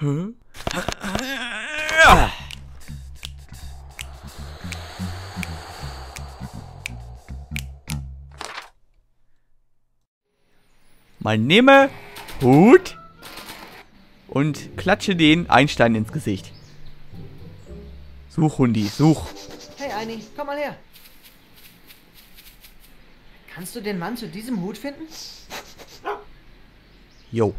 Hä? Man nehme Hut und klatsche den Einstein ins Gesicht. Such, Hundi, such. Hey, Eini, komm mal her. Kannst du den Mann zu diesem Hut finden? Jo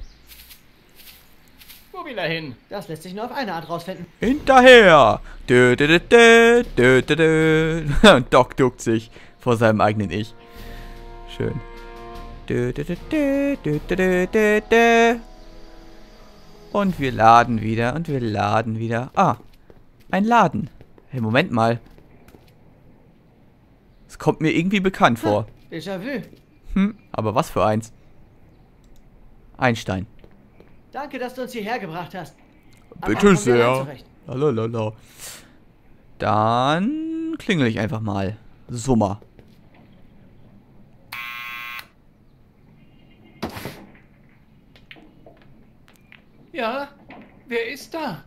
wieder hin? Das lässt sich nur auf eine Art rausfinden. Hinterher! Dö, dö, dö, dö, dö, dö. Und Doc duckt sich vor seinem eigenen Ich. Schön. Dö, dö, dö, dö, dö, dö, dö. Und wir laden wieder und wir laden wieder. Ah, ein Laden. Hey, Moment mal. Es kommt mir irgendwie bekannt vor. Déjà vu. Hm, aber was für eins? Einstein. Danke, dass du uns hierher gebracht hast. Bitte sehr. Lalalala. Dann klingel ich einfach mal. Summer. Ja? Wer ist da?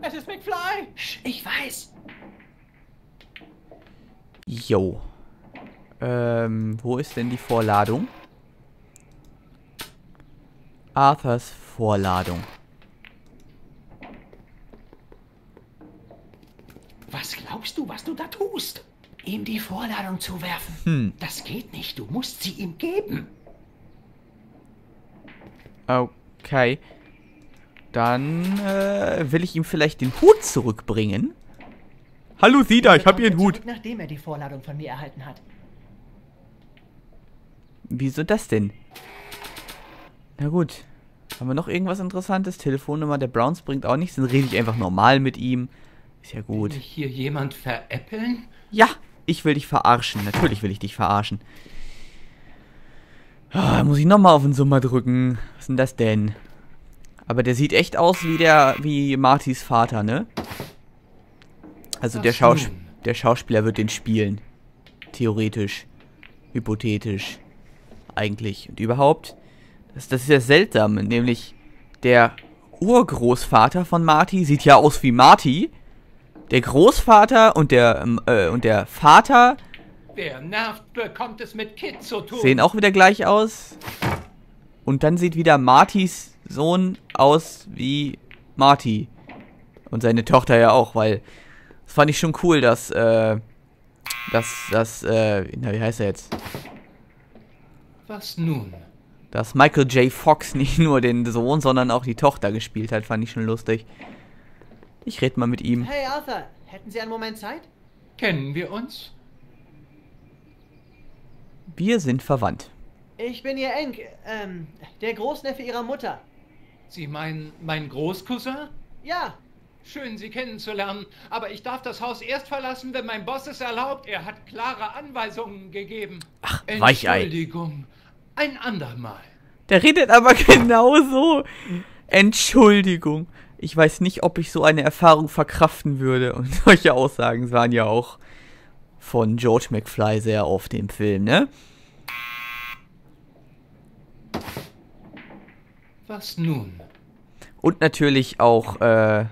Es ist McFly. Sch, Ich weiß. Jo. Ähm, wo ist denn die Vorladung? Arthurs Vorladung. Was glaubst du, was du da tust? Ihm die Vorladung zuwerfen. Hm. Das geht nicht, du musst sie ihm geben. Okay. Dann äh, will ich ihm vielleicht den Hut zurückbringen. Hallo Sida, ich hab Kommt Ihren Hut. Nachdem er die Vorladung von mir erhalten hat. Wieso das denn? Na gut. Haben wir noch irgendwas Interessantes? Telefonnummer der Browns bringt auch nichts. Dann rede ich einfach normal mit ihm. Ist ja gut. Will mich hier jemand veräppeln? Ja, ich will dich verarschen. Natürlich will ich dich verarschen. Ah, muss ich nochmal auf den Summer drücken. Was ist denn das denn? Aber der sieht echt aus wie der, wie Martys Vater, ne? Also der, Schaus der Schauspieler wird den spielen. Theoretisch. Hypothetisch. Eigentlich. Und überhaupt. Das, das ist ja seltsam. Nämlich der Urgroßvater von Marty sieht ja aus wie Marty. Der Großvater und der, ähm, äh, und der Vater Wer nervt, bekommt es mit Kid zu tun. sehen auch wieder gleich aus. Und dann sieht wieder Martys Sohn aus wie Marty. Und seine Tochter ja auch, weil das fand ich schon cool, dass, äh, dass, dass, äh, na, wie heißt er jetzt? Was nun? Dass Michael J. Fox nicht nur den Sohn, sondern auch die Tochter gespielt hat, fand ich schon lustig. Ich red mal mit ihm. Hey Arthur, hätten Sie einen Moment Zeit? Kennen wir uns? Wir sind verwandt. Ich bin Ihr Enk, ähm, der Großneffe Ihrer Mutter. Sie meinen mein Großcousin? Ja, Schön, Sie kennenzulernen, aber ich darf das Haus erst verlassen, wenn mein Boss es erlaubt. Er hat klare Anweisungen gegeben. Ach, Weichei. Entschuldigung. Ein andermal. Der redet aber genauso. Entschuldigung. Ich weiß nicht, ob ich so eine Erfahrung verkraften würde. Und solche Aussagen waren ja auch von George McFly sehr oft im Film, ne? Was nun? Und natürlich auch äh,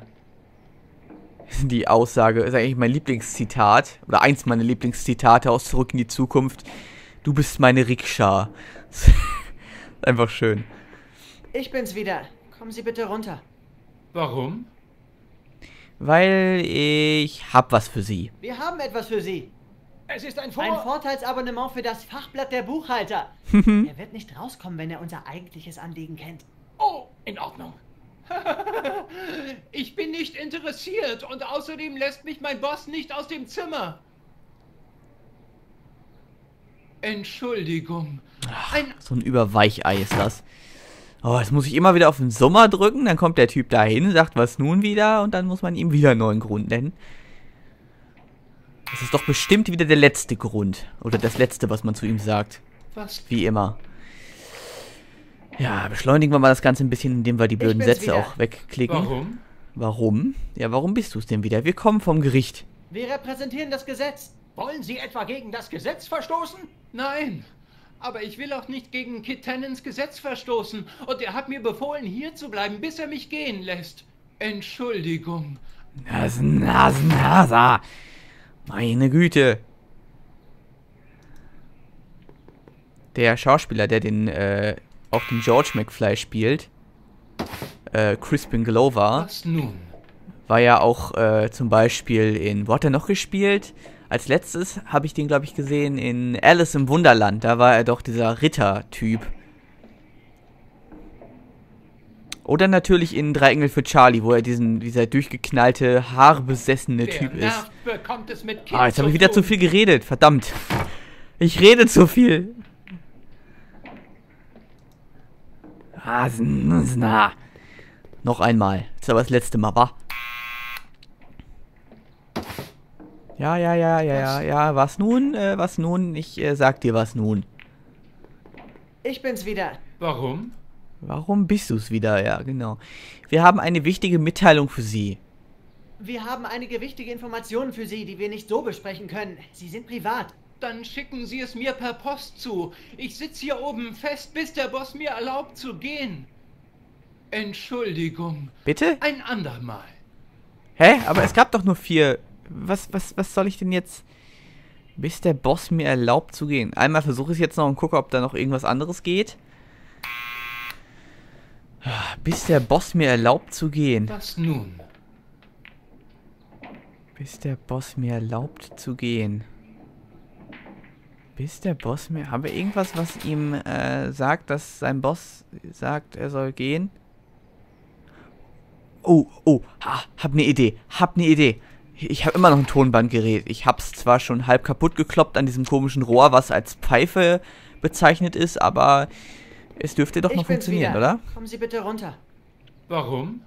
die Aussage, ist eigentlich mein Lieblingszitat, oder eins meiner Lieblingszitate aus Zurück in die Zukunft. Du bist meine Rikscha. Einfach schön. ich bin's wieder. Kommen Sie bitte runter. Warum? Weil ich hab was für sie. Wir haben etwas für Sie. Es ist ein Vor... Ein Vorteilsabonnement für das Fachblatt der Buchhalter. er wird nicht rauskommen, wenn er unser eigentliches Anliegen kennt. Oh, in Ordnung. ich bin nicht interessiert und außerdem lässt mich mein Boss nicht aus dem Zimmer. Entschuldigung. Ein So ein Überweichei ist das. Oh, jetzt muss ich immer wieder auf den Sommer drücken, dann kommt der Typ dahin, sagt was nun wieder und dann muss man ihm wieder einen neuen Grund nennen. Das ist doch bestimmt wieder der letzte Grund. Oder das letzte, was man zu ihm sagt. was Wie immer. Ja, beschleunigen wir mal das Ganze ein bisschen, indem wir die blöden Sätze wieder. auch wegklicken. Warum? Warum? Ja, warum bist du es denn wieder? Wir kommen vom Gericht. Wir repräsentieren das Gesetz. Wollen Sie etwa gegen das Gesetz verstoßen? Nein. Aber ich will auch nicht gegen Kit Tennants Gesetz verstoßen. Und er hat mir befohlen, hier zu bleiben, bis er mich gehen lässt. Entschuldigung. Nasen, Nasen, Nasa. Meine Güte. Der Schauspieler, der den, äh, auch den George McFly spielt, äh, Crispin Glover, Was nun? war ja auch äh, zum Beispiel in, wo hat er noch gespielt? Als letztes habe ich den, glaube ich, gesehen in Alice im Wunderland. Da war er doch dieser Ritter-Typ. Oder natürlich in Drei Engel für Charlie, wo er diesen, dieser durchgeknallte, haarbesessene Typ ist. Ah, jetzt habe ich wieder zu viel geredet. Verdammt. Ich rede zu viel. Ah, na. Noch einmal. Das ist aber das letzte Mal, wa? Ja, ja, ja, ja, ja, ja. Was nun? Äh, was nun? Ich äh, sag dir was nun. Ich bin's wieder. Warum? Warum bist du's wieder? Ja, genau. Wir haben eine wichtige Mitteilung für Sie. Wir haben einige wichtige Informationen für Sie, die wir nicht so besprechen können. Sie sind privat. Dann schicken Sie es mir per Post zu. Ich sitze hier oben fest, bis der Boss mir erlaubt zu gehen. Entschuldigung. Bitte? Ein andermal. Hä? Aber es gab doch nur vier. Was, was, was soll ich denn jetzt? Bis der Boss mir erlaubt zu gehen. Einmal versuche ich es jetzt noch und gucke, ob da noch irgendwas anderes geht. Bis der Boss mir erlaubt zu gehen. Was nun? Bis der Boss mir erlaubt zu gehen. Bis der Boss mir... Haben wir irgendwas, was ihm äh, sagt, dass sein Boss sagt, er soll gehen? Oh, oh, ha, hab ne Idee, hab ne Idee. Ich habe immer noch ein Tonbandgerät. Ich hab's zwar schon halb kaputt gekloppt an diesem komischen Rohr, was als Pfeife bezeichnet ist, aber es dürfte doch ich noch funktionieren, wieder. oder? Kommen Sie bitte runter. Warum?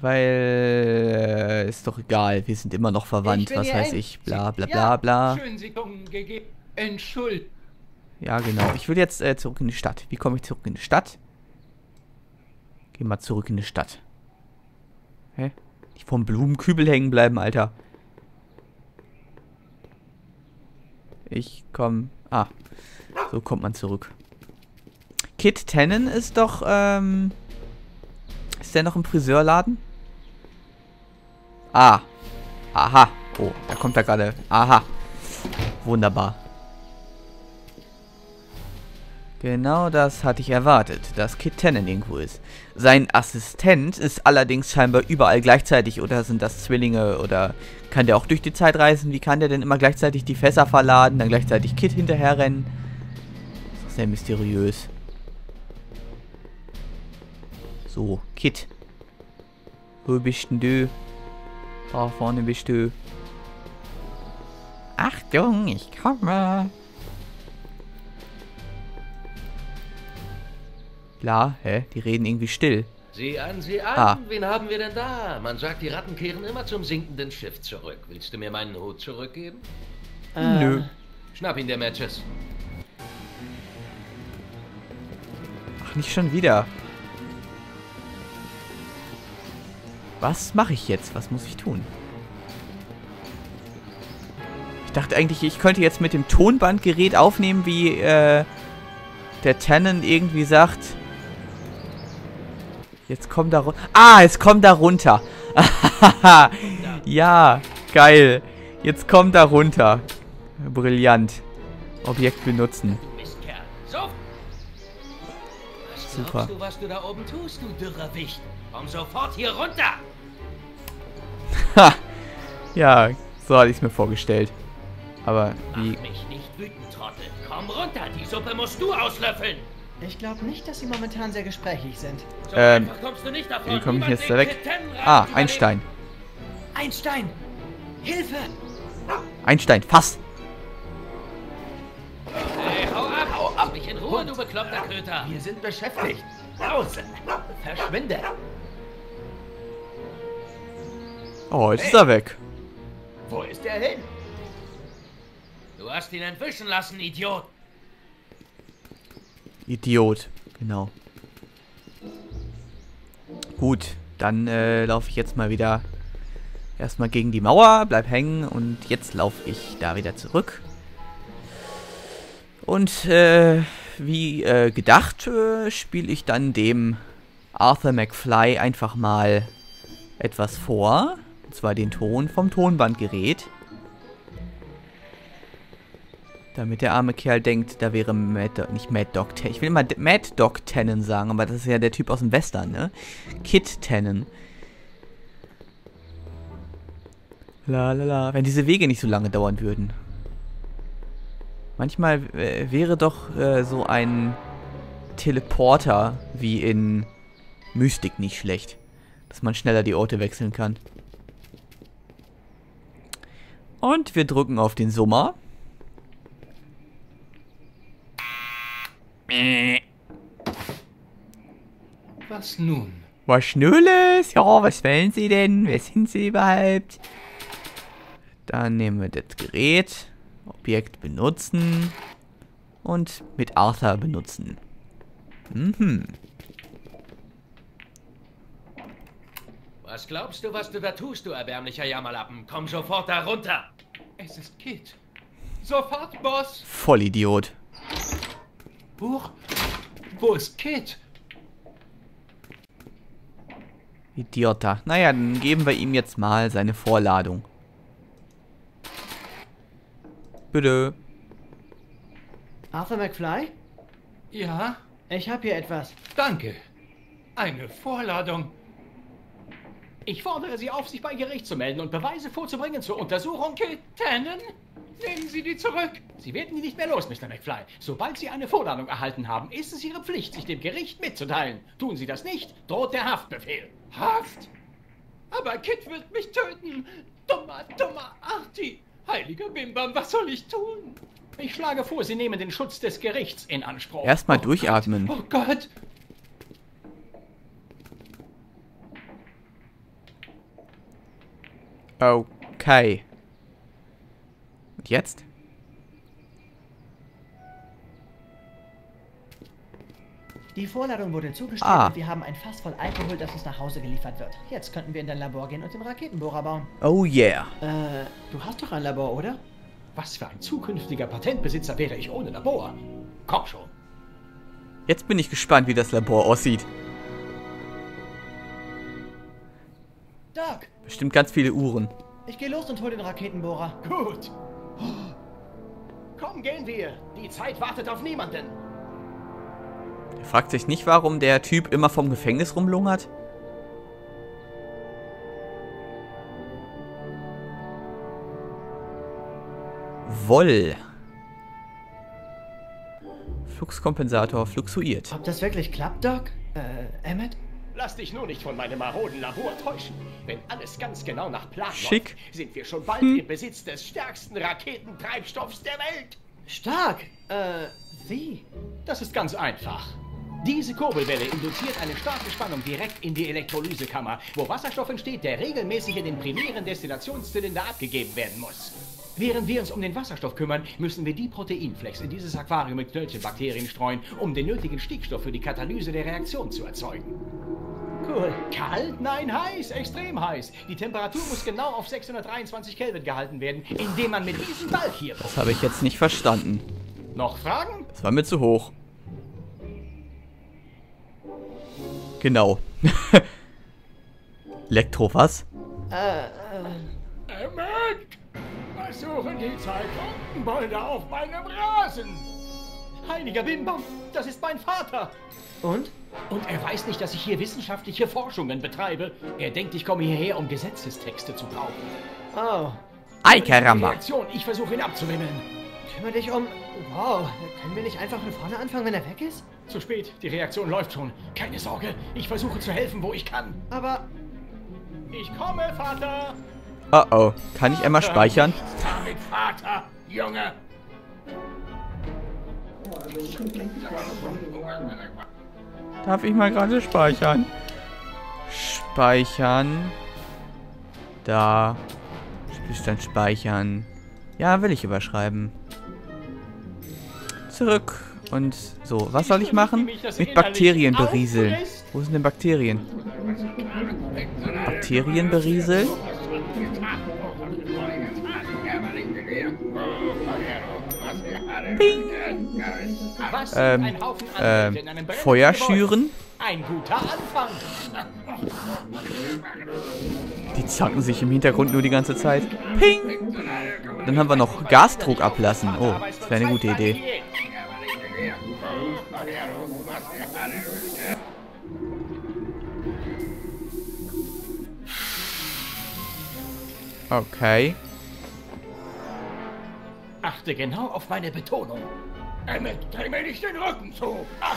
Weil äh, ist doch egal, wir sind immer noch verwandt, was weiß ich, bla bla Ja, bla bla. Schön, Sie kommen gegeben. Entschuldigung. Ja, genau. Ich will jetzt äh, zurück in die Stadt. Wie komme ich zurück in die Stadt? Geh mal zurück in die Stadt. Hä? Nicht vom Blumenkübel hängen bleiben, Alter. Ich komm. Ah. So kommt man zurück. Kit Tannen ist doch, ähm. Ist der noch im Friseurladen? Ah. Aha. Oh, da kommt er gerade. Aha. Wunderbar. Genau das hatte ich erwartet, dass Kit Tannen irgendwo ist. Sein Assistent ist allerdings scheinbar überall gleichzeitig oder sind das Zwillinge oder kann der auch durch die Zeit reisen? Wie kann der denn immer gleichzeitig die Fässer verladen, dann gleichzeitig Kit hinterherrennen? Das sehr mysteriös. So, Kit. Wo bist denn du? Da vorne bist du. Achtung, ich komme. Bla, hä? Die reden irgendwie still. Sieh an, sieh an. Ah. Wen haben wir denn da? Man sagt, die Ratten kehren immer zum sinkenden Schiff zurück. Willst du mir meinen Hut zurückgeben? Äh, Nö. Schnapp ihn, der Matches. Ach, nicht schon wieder. Was mache ich jetzt? Was muss ich tun? Ich dachte eigentlich, ich könnte jetzt mit dem Tonbandgerät aufnehmen, wie äh, der Tannen irgendwie sagt. Jetzt kommt da runter. Ah, es kommt da runter. ja, geil. Jetzt kommt da runter. Brillant. Objekt benutzen. Super. du, was du da oben tust, du dürrer Wicht? Komm sofort hier runter! Ha! Ja, so hatte ich es mir vorgestellt. Aber wie. Mach mich nicht wütend, Trottel. Komm runter, die Suppe musst du auslöffeln! Ich glaube nicht, dass Sie momentan sehr gesprächig sind. Ähm, einfach kommst du nicht davon. Wie komme ich jetzt da weg? Ah. Einstein. Einstein! Hilfe! Einstein, fass! Hey, hau ab! Hau ab! mich in Ruhe, du bekloppter Köter! Wir sind beschäftigt. Raus! Verschwinde! Oh, jetzt ist er weg. Wo ist er hin? Du hast ihn entwischen lassen, Idiot! Idiot. Genau. Gut, dann äh, laufe ich jetzt mal wieder erstmal gegen die Mauer, bleib hängen und jetzt laufe ich da wieder zurück. Und äh, wie äh, gedacht äh, spiele ich dann dem Arthur McFly einfach mal etwas vor. Und zwar den Ton vom Tonbandgerät. Damit der arme Kerl denkt, da wäre Mad Dog, nicht Mad Dog, ich will immer Mad Dog Tannen sagen, aber das ist ja der Typ aus dem Western, ne? Kid Tannen. La la la, wenn diese Wege nicht so lange dauern würden. Manchmal äh, wäre doch äh, so ein Teleporter wie in Mystik nicht schlecht. Dass man schneller die Orte wechseln kann. Und wir drücken auf den Summer. Was nun? Was Schnulles? Ja, was wollen Sie denn? Wer sind Sie überhaupt? Dann nehmen wir das Gerät. Objekt benutzen. Und mit Arthur benutzen. Mhm. Was glaubst du, was du da tust, du erbärmlicher Jammerlappen? Komm sofort da runter! Es ist Kit. Sofort, Boss! Vollidiot. Buch? Wo ist Kit? Idiota. Naja, dann geben wir ihm jetzt mal seine Vorladung. Bitte. Arthur McFly? Ja, Ich habe hier etwas. danke. Eine Vorladung. Ich fordere Sie auf, sich bei Gericht zu melden und Beweise vorzubringen zur Untersuchung. Kit Tannen? Nehmen Sie die zurück. Sie werden die nicht mehr los, Mr. McFly. Sobald Sie eine Vorladung erhalten haben, ist es Ihre Pflicht, sich dem Gericht mitzuteilen. Tun Sie das nicht, droht der Haftbefehl. Haft? Aber Kit wird mich töten. Dummer, dummer Arti. Heiliger Bimbam, was soll ich tun? Ich schlage vor, Sie nehmen den Schutz des Gerichts in Anspruch. Erstmal durchatmen. Oh Gott. Okay. Und jetzt? Die Vorladung wurde zugestellt Ah. und wir haben ein Fass voll Alkohol, das uns nach Hause geliefert wird. Jetzt könnten wir in dein Labor gehen und den Raketenbohrer bauen. Oh yeah. Äh, du hast doch ein Labor, oder? Was für ein zukünftiger Patentbesitzer wäre ich ohne Labor? Komm schon. Jetzt bin ich gespannt, wie das Labor aussieht. Doc, Bestimmt ganz viele Uhren. ich gehe los und hol den Raketenbohrer. Gut. Komm, gehen wir. Die Zeit wartet auf niemanden. Er fragt sich nicht, warum der Typ immer vom Gefängnis rumlungert. Woll. Fluxkompensator fluxuiert. Ob das wirklich klappt, Doc? Äh, Emmett? Lass dich nur nicht von meinem maroden Labor täuschen. Wenn alles ganz genau nach Plan Schick. läuft, sind wir schon bald im Besitz des stärksten Raketentreibstoffs der Welt. Stark! Äh, wie? Das ist ganz einfach. Diese Kurbelwelle induziert eine starke Spannung direkt in die Elektrolysekammer, wo Wasserstoff entsteht, der regelmäßig in den primären Destillationszylinder abgegeben werden muss. Während wir uns um den Wasserstoff kümmern, müssen wir die Proteinflex in dieses Aquarium mit Knöllchenbakterien streuen, um den nötigen Stickstoff für die Katalyse der Reaktion zu erzeugen. Cool. Kalt? Nein, heiß, extrem heiß. Die Temperatur muss genau auf 623 Kelvin gehalten werden, indem man mit diesem Balk hier Das habe ich jetzt nicht verstanden. Noch Fragen? Das war mir zu hoch. Genau. Elektro, was? Emmett! Was suchen die zwei Trockenbolde auf meinem Rasen? Heiliger Bimbam, das ist mein Vater. Und? Und er weiß nicht, dass ich hier wissenschaftliche Forschungen betreibe. Er denkt, ich komme hierher, um Gesetzestexte zu kaufen. Oh, Ei, Karamba. Reaktion, ich versuche ihn abzuwimmeln. kümmere dich um... Wow, können wir nicht einfach von vorne anfangen, wenn er weg ist? Zu spät, die Reaktion läuft schon. Keine Sorge, ich versuche zu helfen, wo ich kann. Aber... Ich komme, Vater! Oh oh. Kann ich einmal speichern? Vater, Junge! Darf ich mal gerade speichern? Speichern. Da. Spielstand speichern. Ja, will ich überschreiben. Zurück. Und so, was soll ich machen? Mit Bakterien berieseln. Wo sind denn Bakterien? Bakterien berieseln? Ähm, brennenden Feuer schüren. Ein guter Anfang. Die zacken sich im Hintergrund nur die ganze Zeit. Ping! Dann haben wir noch Gasdruck ablassen. Oh, das wäre eine gute Idee. Okay. Achte genau auf meine Betonung. Emmett, dreh mir nicht den Rücken zu. Ach,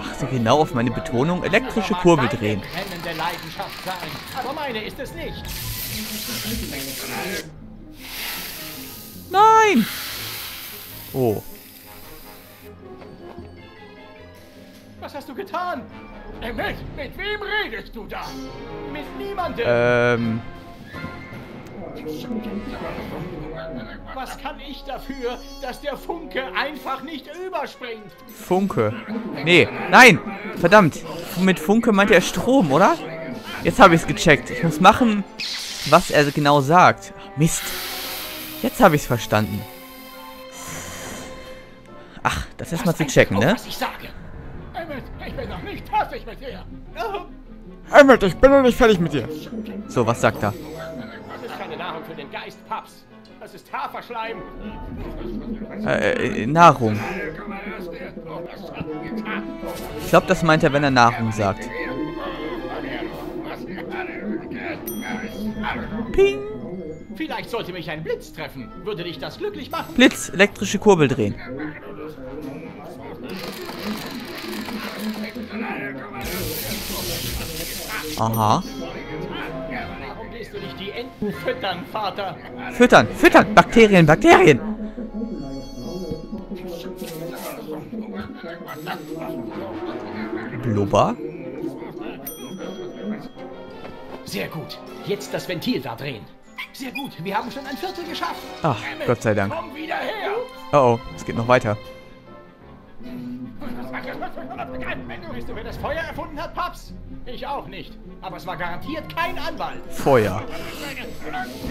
Achte genau auf meine Betonung. Elektrische Kurbel drehen. brennende Leidenschaft sein. Aber meine ist es nicht. Nein! Oh. Was hast du getan? Emmett, mit wem redest du da? Mit niemandem. Ähm. Was kann ich dafür, dass der Funke einfach nicht überspringt? Funke. Nee, nein! Verdammt. Mit Funke meint er Strom, oder? Jetzt habe ich es gecheckt. Ich muss machen, was er genau sagt. Mist. Jetzt habe ich es verstanden. Ach, das ist mal zu checken, ne? Was ich sage. Emmett, ich bin noch nicht fertig mit dir. Emmett, ich bin noch nicht fertig mit dir. So, was sagt er? Nahrung für den Geist, Paps. Das ist Haferschleim. Äh, äh, Nahrung. Ich glaube, das meint er, wenn er Nahrung sagt. Ping. Vielleicht sollte mich ein Blitz treffen. Würde dich das glücklich machen? Blitz, elektrische Kurbel drehen. Aha. Gehst du nicht die Enten füttern, Vater? Füttern, füttern, Bakterien, Bakterien. Blubber. Sehr gut. Jetzt das Ventil da drehen. Sehr gut. Wir haben schon ein Viertel geschafft. Ach, Gott sei Dank. Komm wieder her. Oh oh, es geht noch weiter. Weißt du, wer das Feuer erfunden hat, Paps? Ich auch nicht. Aber es war garantiert kein Anwalt. Feuer.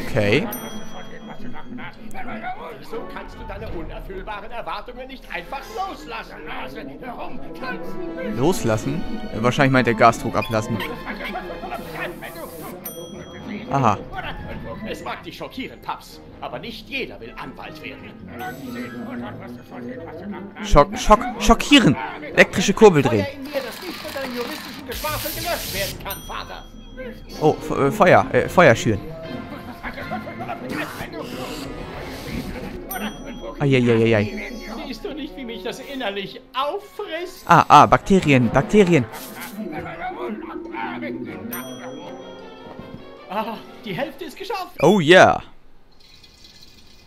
Okay. So kannst du deine unerfüllbaren Erwartungen nicht einfach loslassen. Loslassen? Wahrscheinlich meint er Gasdruck ablassen. Aha. Es mag dich schockieren, Paps. Aber nicht jeder will Anwalt werden. Schock, Schock, schockieren. Elektrische Kurbel drehen. Oh, äh, Feuer, äh, Feuer schüren. Eieieiei. Siehst du nicht, wie mich das innerlich auffrisst? Ah, ah, Bakterien, Bakterien. Ah, die Hälfte ist geschafft. Oh yeah.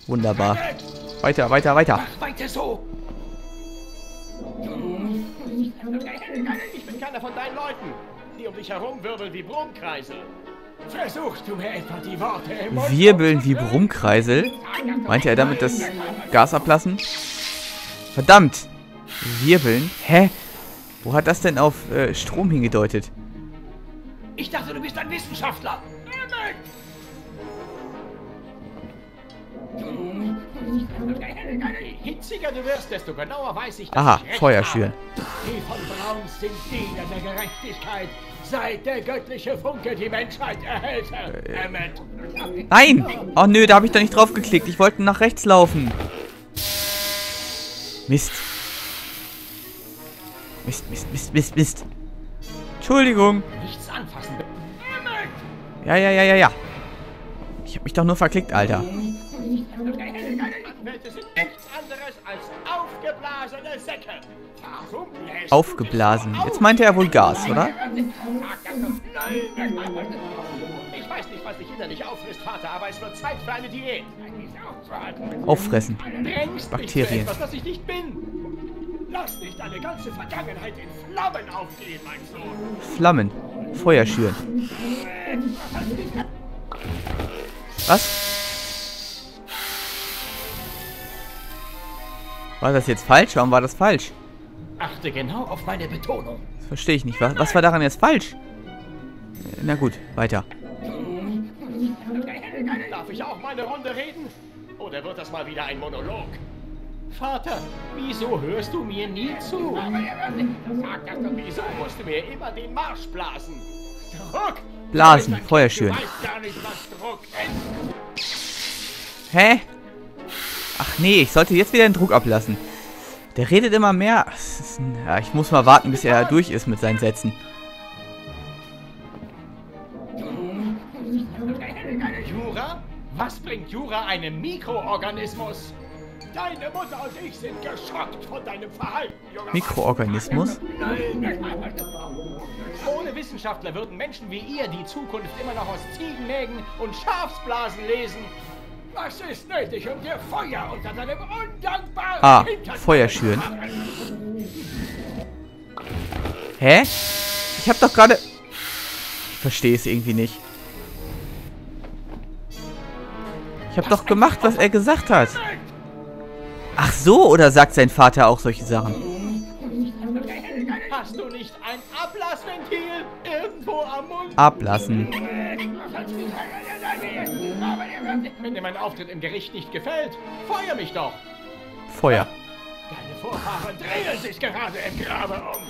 Wunderbar. Weiter, weiter, weiter. Weiter so. Ich bin keiner von deinen Leuten, die um dich herumwirbeln wie Brummkreisel. Versuchst du mir etwa die Worte im Mund Wirbeln wie Brummkreisel. Meinte er damit das Gas ablassen? Verdammt. Wirbeln? Hä? Wo hat das denn auf äh, Strom hingedeutet? Ich dachte, du bist ein Wissenschaftler. Je hitziger du wirst, desto genauer weiß ich, dass Aha, ich Feuer schüren. Die von Braun sind Diener der Gerechtigkeit, seit der göttliche Funke die Menschheit erhält. Äh. Nein! Oh nö, da habe ich doch nicht drauf geklickt. Ich wollte nach rechts laufen. Mist. Mist, Mist, Mist, Mist, Mist. Entschuldigung. Nichts anfassen. Ja, ja, ja, ja, ja. Ich habe mich doch nur verklickt, Alter. Aufgeblasen. Jetzt meinte er wohl Gas, oder? Ich weiß nicht, was dich innerlich auffrisst, Vater, aber es wird Zeit für eine Diät. Auffressen. Bakterien. etwas, das ich nicht bin. Lass nicht deine ganze Vergangenheit in Flammen aufgehen, mein Sohn. Flammen. Feuer schüren. Was? War das jetzt falsch? Warum war das falsch? Achte genau auf meine Betonung. Verstehe ich nicht. Was, was war daran jetzt falsch? Na gut, weiter. Darf ich auch mal eine Runde reden? Oder wird das mal wieder ein Monolog? Vater, wieso hörst du mir nie zu? Sag das doch, wieso musst du mir immer den Marsch blasen? Druck! Blasen, Druck ist. Hä? Ach nee, ich sollte jetzt wieder den Druck ablassen. Der redet immer mehr. Ja, ich muss mal warten, bis er durch ist mit seinen Sätzen. Jura? Was bringt Jura einem Mikroorganismus? Deine Mutter und ich sind geschockt von deinem Verhalten, Junge. Mikroorganismus? Ohne Wissenschaftler würden Menschen wie ihr die Zukunft immer noch aus Ziegenmägen und Schafsblasen lesen. Was ist nötig, um dir Feuer unter deinem undankbaren Ah, Feuer schüren. Hä? Ich hab doch gerade... Ich verstehe es irgendwie nicht. Ich hab doch gemacht, was er gesagt hat. Ach so, oder sagt sein Vater auch solche Sachen? Hast du nicht ein Ablassventil irgendwo am Mund? Ablassen. Wenn dir mein Auftritt im Gericht nicht gefällt, feuer mich doch. Feuer. Deine Vorfahren drehen sich gerade im Grabe um.